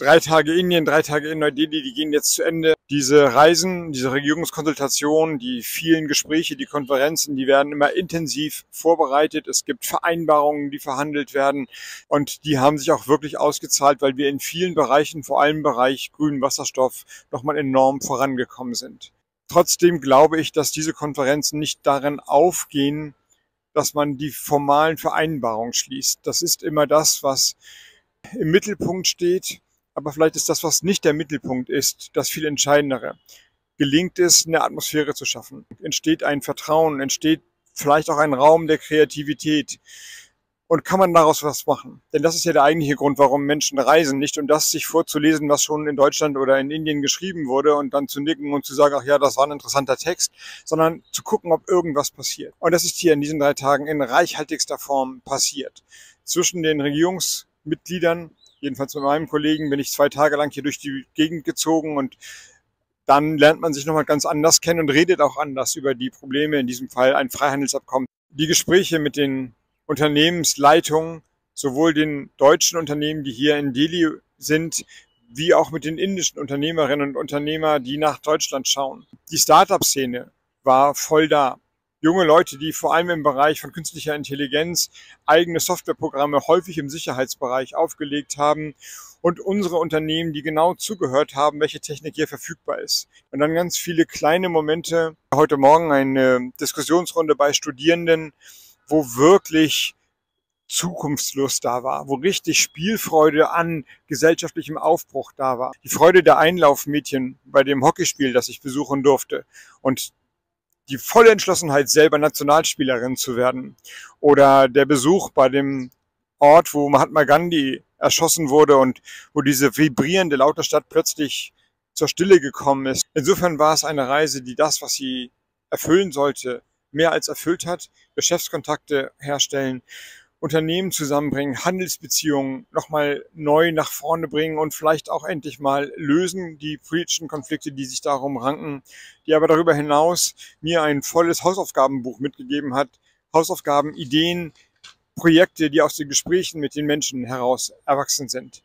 drei Tage Indien, drei Tage in Neu-Delhi, die gehen jetzt zu Ende. Diese Reisen, diese Regierungskonsultationen, die vielen Gespräche, die Konferenzen, die werden immer intensiv vorbereitet. Es gibt Vereinbarungen, die verhandelt werden und die haben sich auch wirklich ausgezahlt, weil wir in vielen Bereichen, vor allem im Bereich grünen Wasserstoff, nochmal enorm vorangekommen sind. Trotzdem glaube ich, dass diese Konferenzen nicht darin aufgehen, dass man die formalen Vereinbarungen schließt. Das ist immer das, was im Mittelpunkt steht. Aber vielleicht ist das, was nicht der Mittelpunkt ist, das viel Entscheidendere. Gelingt es, eine Atmosphäre zu schaffen? Entsteht ein Vertrauen? Entsteht vielleicht auch ein Raum der Kreativität? Und kann man daraus was machen? Denn das ist ja der eigentliche Grund, warum Menschen reisen. Nicht um das sich vorzulesen, was schon in Deutschland oder in Indien geschrieben wurde und dann zu nicken und zu sagen, ach ja, das war ein interessanter Text, sondern zu gucken, ob irgendwas passiert. Und das ist hier in diesen drei Tagen in reichhaltigster Form passiert. Zwischen den Regierungsmitgliedern jedenfalls mit meinem Kollegen bin ich zwei Tage lang hier durch die Gegend gezogen und dann lernt man sich nochmal ganz anders kennen und redet auch anders über die Probleme, in diesem Fall ein Freihandelsabkommen. Die Gespräche mit den Unternehmensleitungen, sowohl den deutschen Unternehmen, die hier in Delhi sind, wie auch mit den indischen Unternehmerinnen und Unternehmern, die nach Deutschland schauen. Die Startup-Szene war voll da junge Leute, die vor allem im Bereich von künstlicher Intelligenz eigene Softwareprogramme häufig im Sicherheitsbereich aufgelegt haben und unsere Unternehmen, die genau zugehört haben, welche Technik hier verfügbar ist. Und dann ganz viele kleine Momente. Heute Morgen eine Diskussionsrunde bei Studierenden, wo wirklich Zukunftslust da war, wo richtig Spielfreude an gesellschaftlichem Aufbruch da war. Die Freude der Einlaufmädchen bei dem Hockeyspiel, das ich besuchen durfte. Und die volle Entschlossenheit, selber Nationalspielerin zu werden. Oder der Besuch bei dem Ort, wo Mahatma Gandhi erschossen wurde und wo diese vibrierende laute Stadt plötzlich zur Stille gekommen ist. Insofern war es eine Reise, die das, was sie erfüllen sollte, mehr als erfüllt hat. Geschäftskontakte herstellen Unternehmen zusammenbringen, Handelsbeziehungen nochmal neu nach vorne bringen und vielleicht auch endlich mal lösen, die politischen Konflikte, die sich darum ranken, die aber darüber hinaus mir ein volles Hausaufgabenbuch mitgegeben hat, Hausaufgaben, Ideen, Projekte, die aus den Gesprächen mit den Menschen heraus erwachsen sind.